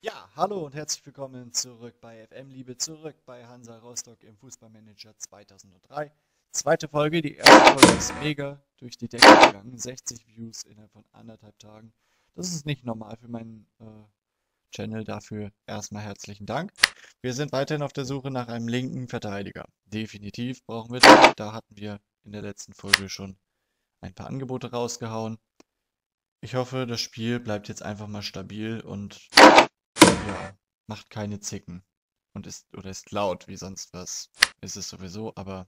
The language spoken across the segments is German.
Ja, hallo und herzlich willkommen zurück bei FM Liebe, zurück bei Hansa Rostock im Fußballmanager 2003. Zweite Folge, die erste Folge ist mega durch die Decke gegangen, 60 Views innerhalb von anderthalb Tagen. Das ist nicht normal für meinen äh, Channel, dafür erstmal herzlichen Dank. Wir sind weiterhin auf der Suche nach einem linken Verteidiger. Definitiv brauchen wir das. Da hatten wir in der letzten Folge schon ein paar Angebote rausgehauen. Ich hoffe, das Spiel bleibt jetzt einfach mal stabil und ja, macht keine Zicken. Und ist, oder ist laut wie sonst was. Ist es sowieso, aber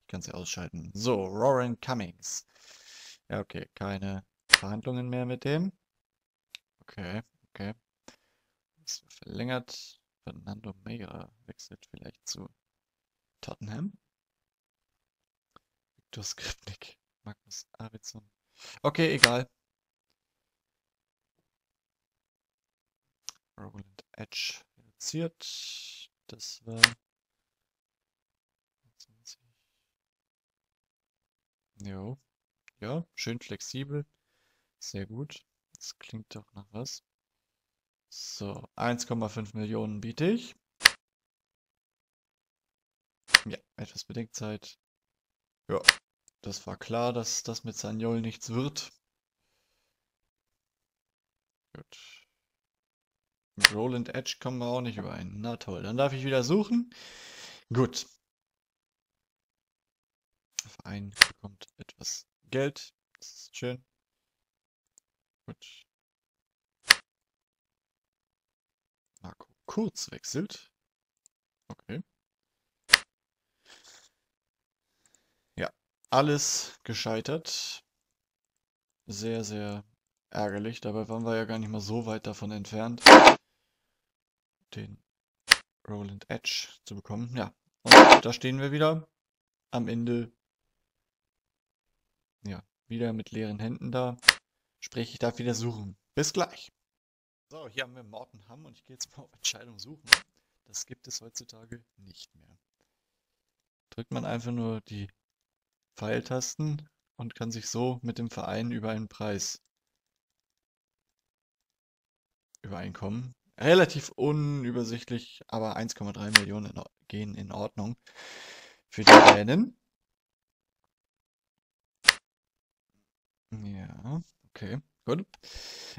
ich kann sie ausschalten. So, Roran Cummings. Ja, okay, keine Verhandlungen mehr mit dem. Okay, okay. Ist verlängert. Fernando Meira wechselt vielleicht zu Tottenham. Viktor Skripnik. Magnus Arvidsson. Okay, egal. Roland Edge reduziert. Das war 20. Jo. Ja, schön flexibel. Sehr gut. Das klingt doch nach was. So, 1,5 Millionen biete ich. Ja, etwas Bedenkzeit. Ja, das war klar, dass das mit Sanyol nichts wird. Gut. Mit Roland Edge kommen wir auch nicht überein. Na toll, dann darf ich wieder suchen. Gut. Der Verein bekommt etwas Geld. Das ist schön. Gut. Marco Kurz wechselt. Okay. Ja, alles gescheitert. Sehr, sehr ärgerlich. Dabei waren wir ja gar nicht mal so weit davon entfernt den Roland Edge zu bekommen. Ja, und da stehen wir wieder am Ende. Ja, wieder mit leeren Händen da. Sprich, ich darf wieder suchen. Bis gleich. So, hier haben wir Morten Hamm und ich gehe jetzt mal auf Entscheidung suchen. Das gibt es heutzutage nicht mehr. Drückt man einfach nur die Pfeiltasten und kann sich so mit dem Verein über einen Preis übereinkommen relativ unübersichtlich, aber 1,3 Millionen in, gehen in Ordnung für die Dänen. Ja, okay, gut.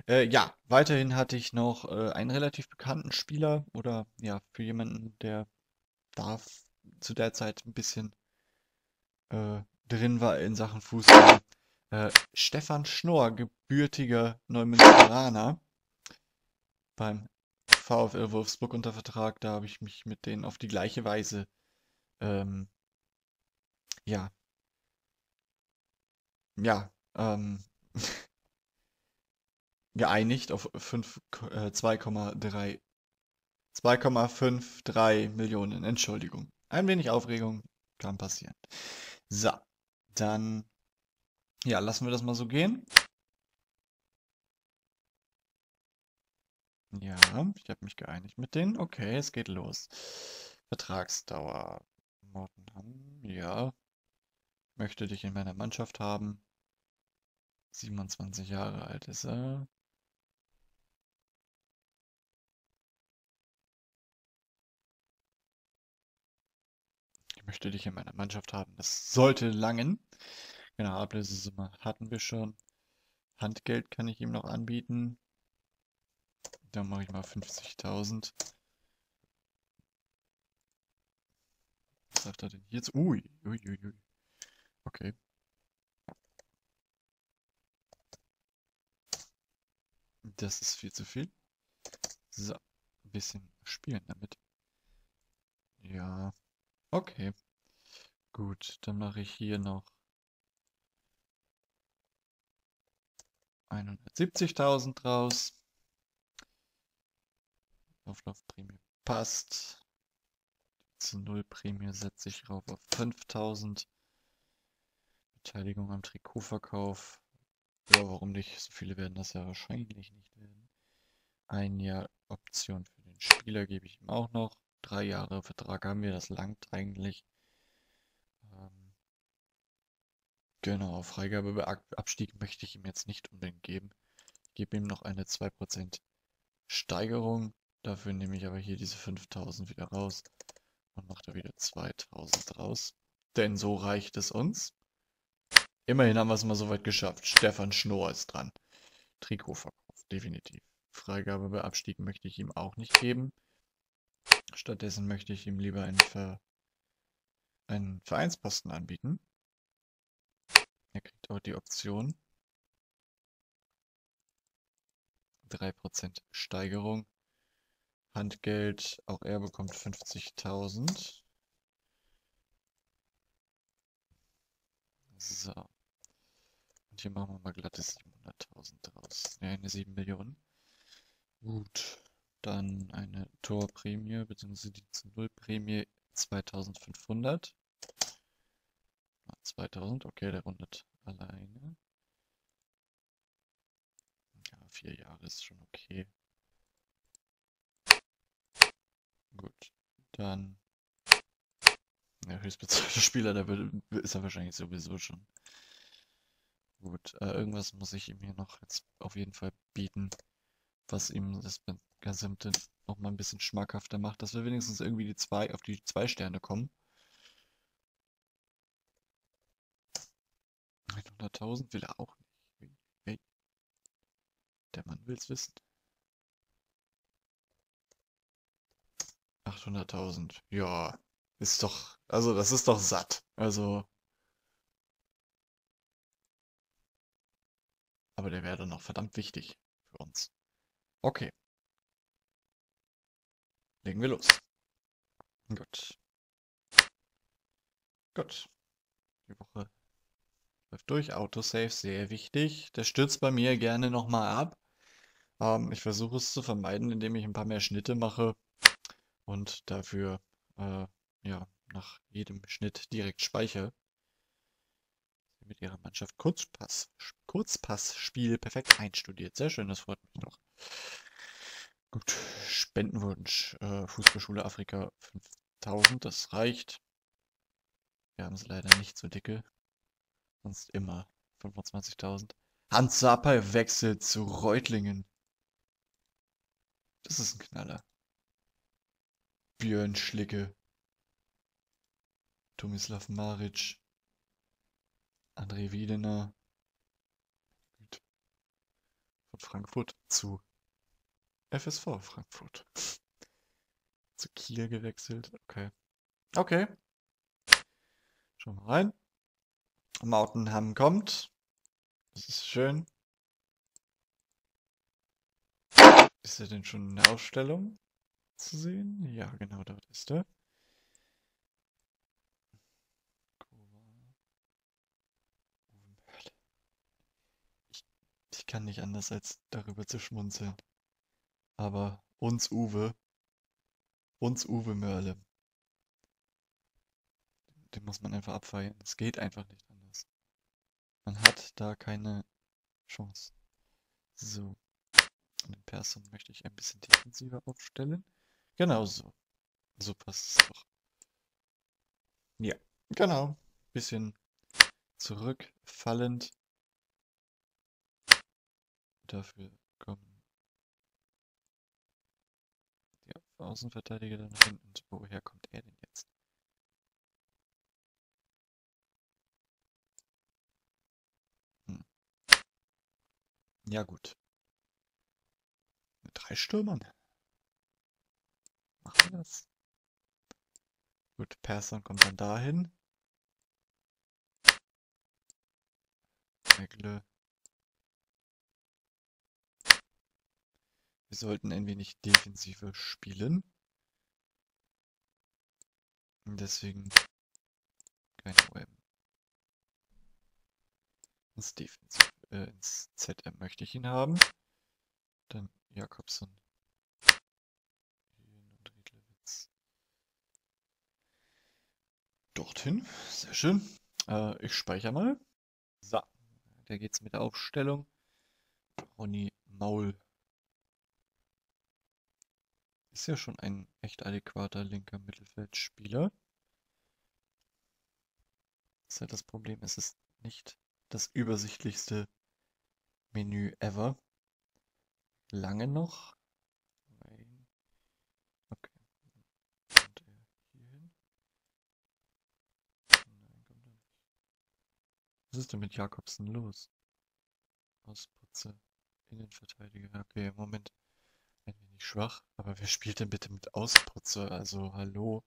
Äh, ja, weiterhin hatte ich noch äh, einen relativ bekannten Spieler oder ja, für jemanden, der da zu der Zeit ein bisschen äh, drin war in Sachen Fußball. Äh, Stefan Schnorr, gebürtiger Neumünsteraner beim VfL Wolfsburg unter Vertrag. Da habe ich mich mit denen auf die gleiche Weise ähm, ja ja ähm, geeinigt auf 5, äh, 2,3 2,53 Millionen. Entschuldigung. Ein wenig Aufregung kann passieren. So, dann ja, lassen wir das mal so gehen. Ja, ich habe mich geeinigt mit denen. Okay, es geht los. Vertragsdauer. Mortenham, ja. Möchte dich in meiner Mannschaft haben. 27 Jahre alt ist er. Ich möchte dich in meiner Mannschaft haben. Das sollte langen. Genau, Ablösesumme hatten wir schon. Handgeld kann ich ihm noch anbieten. Dann mache ich mal 50.000. Was sagt er denn jetzt? Ui, ui, ui, ui. Okay. Das ist viel zu viel. So, ein bisschen spielen damit. Ja, okay. Gut, dann mache ich hier noch 170.000 draus. Auflaufprämie passt. Zu Nullprämie setze ich rauf auf 5000. Beteiligung am Trikotverkauf. Ja, warum nicht? So viele werden das ja wahrscheinlich nicht werden. Ein Jahr Option für den Spieler gebe ich ihm auch noch. Drei Jahre Vertrag haben wir, das langt eigentlich. Ähm, genau, Freigabe bei Abstieg möchte ich ihm jetzt nicht unbedingt geben. Ich gebe ihm noch eine 2% Steigerung Dafür nehme ich aber hier diese 5000 wieder raus und mache da wieder 2000 raus. Denn so reicht es uns. Immerhin haben wir es mal so weit geschafft. Stefan Schnorr ist dran. Trikotverkauf, definitiv. Freigabe bei Abstieg möchte ich ihm auch nicht geben. Stattdessen möchte ich ihm lieber einen, Ver einen Vereinsposten anbieten. Er kriegt auch die Option. 3% Steigerung. Handgeld, auch er bekommt 50.000. So. Und hier machen wir mal glatte 700.000 draus. Ne, eine 7 Millionen. Gut. Dann eine Torprämie, beziehungsweise die zu Null Prämie 2500. 2000, okay, der rundet alleine. Ja, vier Jahre ist schon okay. Gut, dann der höchstbezahlte Spieler, der ist er wahrscheinlich sowieso schon. Gut, äh, irgendwas muss ich ihm hier noch jetzt auf jeden Fall bieten, was ihm das Gesamte noch mal ein bisschen schmackhafter macht, dass wir wenigstens irgendwie die zwei auf die zwei Sterne kommen. 100.000 will er auch nicht. Hey. Der Mann will's wissen. 800.000. Ja, ist doch, also das ist doch satt. Also. Aber der wäre dann noch verdammt wichtig für uns. Okay. Legen wir los. Gut. Gut. Die Woche läuft durch. Autosave, sehr wichtig. Der stürzt bei mir gerne nochmal ab. Ähm, ich versuche es zu vermeiden, indem ich ein paar mehr Schnitte mache und dafür äh, ja, nach jedem Schnitt direkt speichere. Mit ihrer Mannschaft Kurzpass, Kurzpassspiel perfekt einstudiert. Sehr schön, das freut mich doch. Gut, Spendenwunsch, äh, Fußballschule Afrika 5000, das reicht. Wir haben sie leider nicht so dicke. Sonst immer 25.000. Hans Sapai wechselt zu Reutlingen. Das ist ein Knaller. Björn Schlicke, Tomislav Maric, André Wiedener von Frankfurt zu FSV Frankfurt. zu Kiel gewechselt. Okay. Okay. Schauen wir rein. Mautenham kommt. Das ist schön. Ist er denn schon in der Ausstellung? Zu sehen? Ja, genau, dort ist er. Ich, kann nicht anders als darüber zu schmunzeln. Aber uns Uwe, uns Uwe Mörle, den muss man einfach abfeiern. Es geht einfach nicht anders. Man hat da keine Chance. So. Und den Person möchte ich ein bisschen defensiver aufstellen. Genau so. So passt es doch. Ja, genau. Bisschen zurückfallend. Dafür kommen die Außenverteidiger dann nach hinten. Woher kommt er denn jetzt? Hm. Ja gut. Mit drei Stürmern. Machen wir das? Gut, Persson kommt dann dahin. Megle. Wir sollten ein wenig defensiver spielen. Und deswegen kein OM. Ins Defensiv, äh, ins ZM möchte ich ihn haben. Dann Jakobsen dorthin. Sehr schön. Äh, ich speichere mal. So, da geht's mit der Aufstellung. Ronny Maul. Ist ja schon ein echt adäquater linker Mittelfeldspieler. Das ist halt das Problem, es ist nicht das übersichtlichste Menü ever. Lange noch. Was ist denn mit Jakobsen los? Ausputze. Innenverteidiger. Okay, im Moment ein wenig schwach. Aber wer spielt denn bitte mit Ausputze? Also, hallo.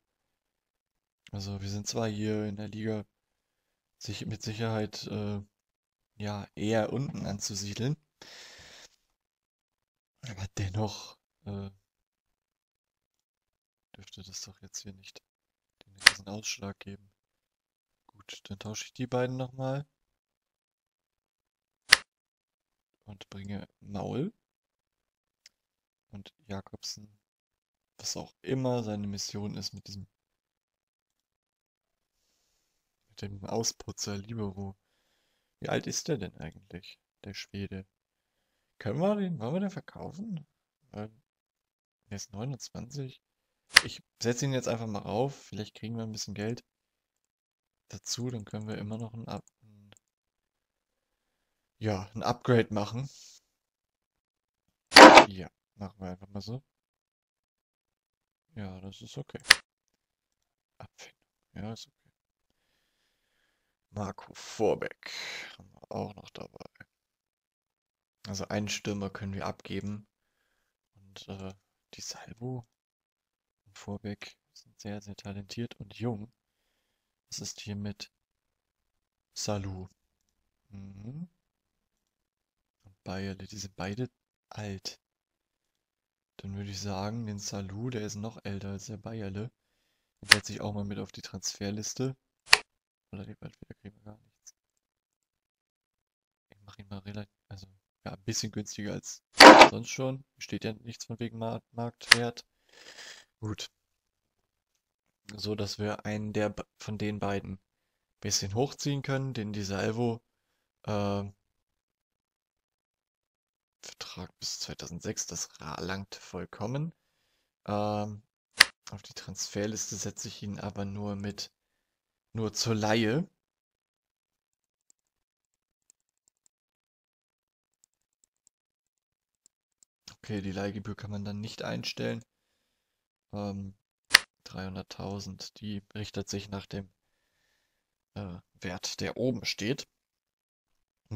Also, wir sind zwar hier in der Liga sich mit Sicherheit äh, ja eher unten anzusiedeln. Aber dennoch äh, dürfte das doch jetzt hier nicht den Ausschlag geben. Gut, dann tausche ich die beiden nochmal. Und bringe Maul und Jakobsen, was auch immer seine Mission ist mit diesem mit dem Ausputzer Libero. Wie alt ist der denn eigentlich, der Schwede? Können wir den, wollen wir den verkaufen? Er ist 29. Ich setze ihn jetzt einfach mal rauf. Vielleicht kriegen wir ein bisschen Geld dazu. Dann können wir immer noch ein, Up ein, ja, ein Upgrade machen. Ja, machen wir einfach mal so. Ja, das ist okay. Abfindung. Ja, ist okay. Marco Vorbeck haben wir auch noch dabei. Also einen Stürmer können wir abgeben. Und äh, die Salvo und Vorbeck sind sehr, sehr talentiert und jung. Was ist hier mit Salu? Mhm. Bayerle, die sind beide alt. Dann würde ich sagen, den Salu, der ist noch älter als der Bayerle. Den setze ich auch mal mit auf die Transferliste. Oder die bald wieder kriegen wir gar nichts. Ich mache ihn mal relativ, also ja, ein bisschen günstiger als sonst schon. Steht ja nichts von wegen Mar Marktwert. Gut. So, dass wir einen der von den beiden bisschen hochziehen können, den die Salvo äh, Vertrag bis 2006, das langt vollkommen. Ähm, auf die Transferliste setze ich ihn aber nur mit nur zur Laie. Okay, die Leihgebühr kann man dann nicht einstellen. Ähm, 300.000, die richtet sich nach dem äh, Wert, der oben steht.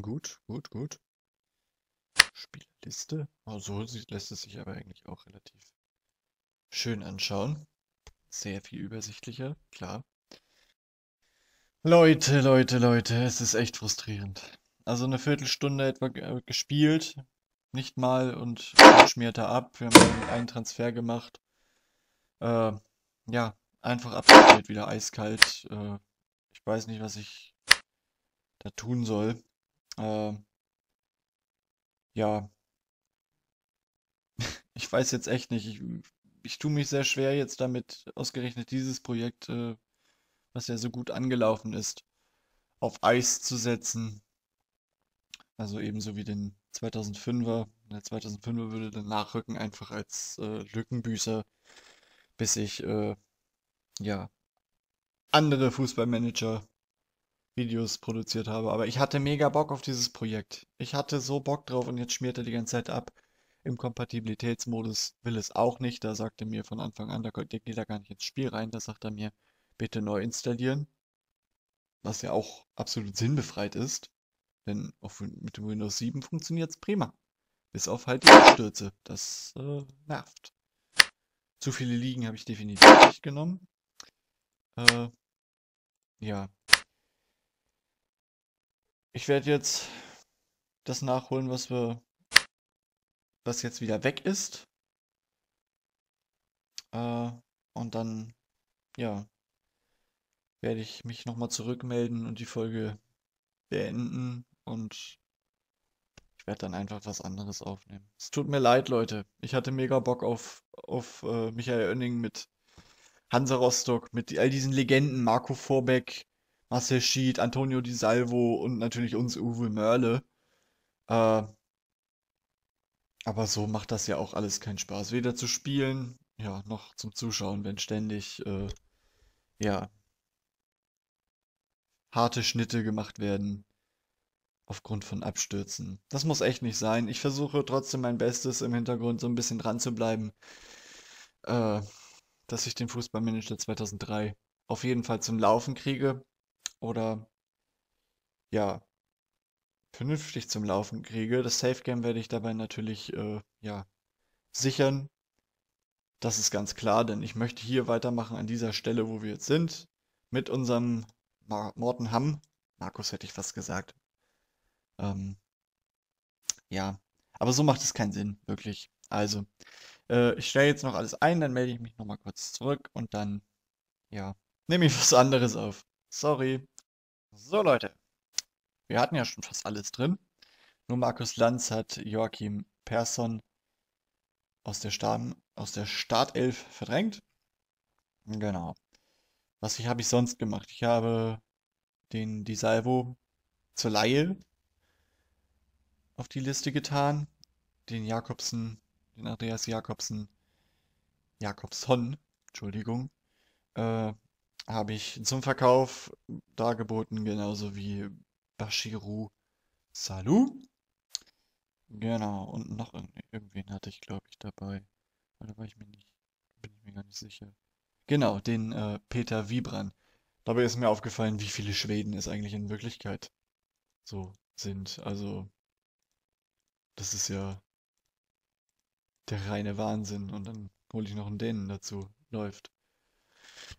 Gut, gut, gut. Spielerliste. Oh, so lässt es sich aber eigentlich auch relativ schön anschauen. Sehr viel übersichtlicher, klar. Leute, Leute, Leute, es ist echt frustrierend. Also eine Viertelstunde etwa äh, gespielt, nicht mal und schmiert er ab. Wir haben einen Transfer gemacht. Äh, ja, einfach abgespielt, wieder eiskalt. Äh, ich weiß nicht, was ich da tun soll. Äh, ja, ich weiß jetzt echt nicht. Ich, ich tue mich sehr schwer jetzt damit, ausgerechnet dieses Projekt äh, was ja so gut angelaufen ist, auf Eis zu setzen. Also ebenso wie den 2005er. Der 2005er würde dann nachrücken, einfach als äh, Lückenbüßer, bis ich äh, ja andere Fußballmanager Videos produziert habe. Aber ich hatte mega Bock auf dieses Projekt. Ich hatte so Bock drauf und jetzt schmiert er die ganze Zeit ab. Im Kompatibilitätsmodus will es auch nicht. Da sagte mir von Anfang an, da geht er gar nicht ins Spiel rein. Da sagt er mir, bitte neu installieren. Was ja auch absolut sinnbefreit ist. Denn auf, mit dem Windows 7 funktioniert es prima. Bis auf halt die Stürze. Das äh, nervt. Zu viele Ligen habe ich definitiv nicht genommen. Äh, ja. Ich werde jetzt das nachholen, was wir, was jetzt wieder weg ist. Äh, und dann, ja, werde ich mich nochmal zurückmelden und die Folge beenden und ich werde dann einfach was anderes aufnehmen. Es tut mir leid, Leute. Ich hatte mega Bock auf, auf äh, Michael Oenning mit Hansa Rostock, mit all diesen Legenden, Marco Vorbeck, Marcel Schied, Antonio Di Salvo und natürlich uns Uwe Mörle. Äh, aber so macht das ja auch alles keinen Spaß. Weder zu spielen, ja, noch zum Zuschauen, wenn ständig, äh, ja, harte Schnitte gemacht werden aufgrund von Abstürzen. Das muss echt nicht sein. Ich versuche trotzdem mein Bestes im Hintergrund so ein bisschen dran zu bleiben, äh, dass ich den Fußballmanager 2003 auf jeden Fall zum Laufen kriege oder ja, vernünftig zum Laufen kriege. Das Safe Game werde ich dabei natürlich, äh, ja, sichern. Das ist ganz klar, denn ich möchte hier weitermachen an dieser Stelle, wo wir jetzt sind, mit unserem Mar Morten Hamm. Markus hätte ich fast gesagt. Ähm, ja, aber so macht es keinen Sinn, wirklich. Also, äh, ich stelle jetzt noch alles ein, dann melde ich mich nochmal kurz zurück und dann, ja, nehme ich was anderes auf. Sorry. So, Leute. Wir hatten ja schon fast alles drin. Nur Markus Lanz hat Joachim Persson aus der, Stamm, aus der Startelf verdrängt. Genau. Was habe ich sonst gemacht? Ich habe den Di Salvo zur Laie auf die Liste getan. Den Jakobsen, den Andreas Jakobsen, Jakobson, Entschuldigung, äh, habe ich zum Verkauf dargeboten, genauso wie Bashiru Salou. Genau, und noch irgendwen hatte ich, glaube ich, dabei. Oder war ich mir nicht, bin ich mir gar nicht sicher. Genau, den äh, Peter Wiebran. Dabei ist mir aufgefallen, wie viele Schweden es eigentlich in Wirklichkeit so sind. Also, das ist ja der reine Wahnsinn. Und dann hole ich noch einen Dänen dazu. Läuft.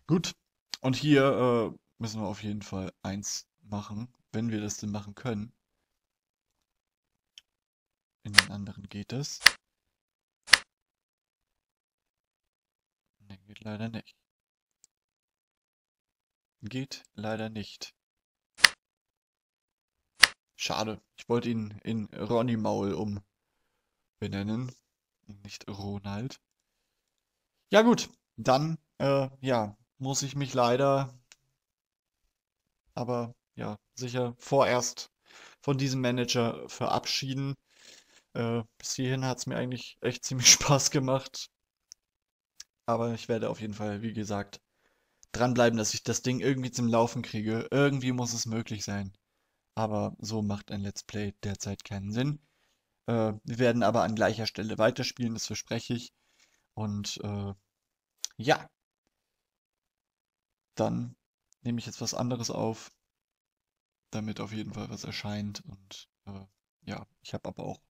Gut. Und hier äh, müssen wir auf jeden Fall eins machen, wenn wir das denn machen können. In den anderen geht es. Ne, geht leider nicht. Geht leider nicht. Schade. Ich wollte ihn in Ronny Maul umbenennen. Nicht Ronald. Ja gut, dann, äh, ja, muss ich mich leider, aber ja, sicher vorerst von diesem Manager verabschieden. Äh, bis hierhin hat es mir eigentlich echt ziemlich Spaß gemacht. Aber ich werde auf jeden Fall, wie gesagt, dranbleiben, dass ich das Ding irgendwie zum Laufen kriege. Irgendwie muss es möglich sein. Aber so macht ein Let's Play derzeit keinen Sinn. Äh, wir werden aber an gleicher Stelle weiterspielen, das verspreche ich. Und äh, ja, dann nehme ich jetzt was anderes auf, damit auf jeden Fall was erscheint. Und äh, ja, ich habe aber auch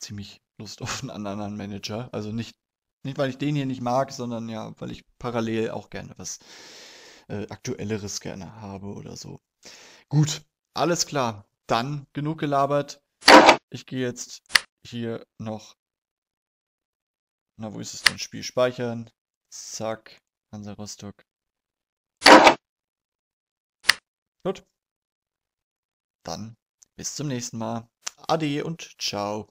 ziemlich Lust auf einen anderen Manager. Also nicht, nicht, weil ich den hier nicht mag, sondern ja, weil ich parallel auch gerne was äh, Aktuelleres gerne habe oder so. Gut, alles klar. Dann genug gelabert. Ich gehe jetzt hier noch. Na, wo ist es denn? Spiel speichern. Zack. Hansa Rostock. Gut. Dann bis zum nächsten Mal. Ade und ciao.